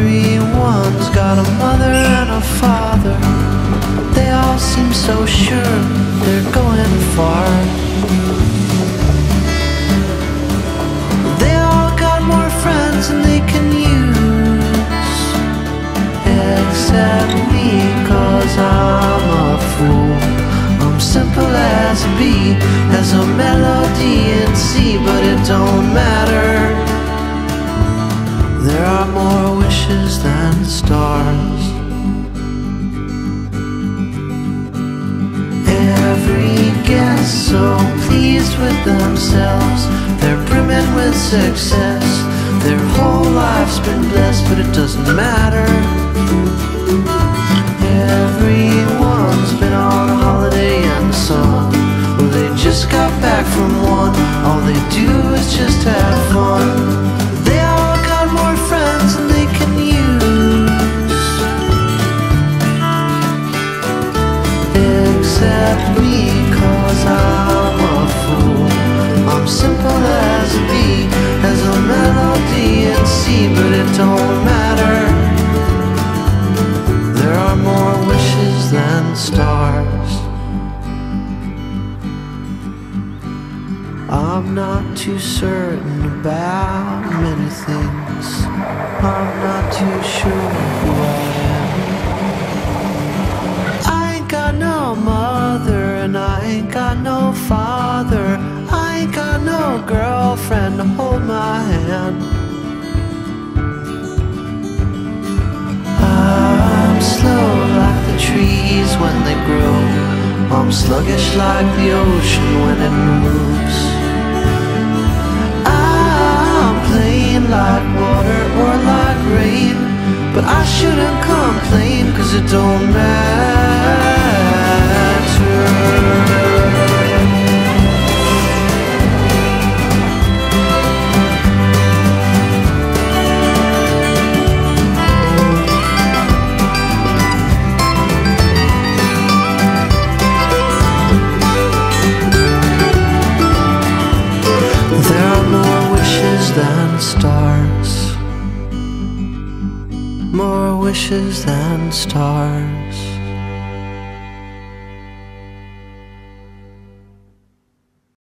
Everyone's got a mother and a father. They all seem so sure they're going far. They all got more friends than they can use Except me cause I'm a fool. I'm simple as a bee As a melody in C But it don't matter. There are more wishes than stars. Every guest so pleased with themselves, they're brimming with success. Their whole life's been blessed, but it doesn't matter. Everyone's been on a holiday the sun. Well, they just got back from one. All they do is just have fun. Stars. I'm not too certain about many things. I'm not too sure I'm sluggish like the ocean when it moves. Stars. More wishes than stars.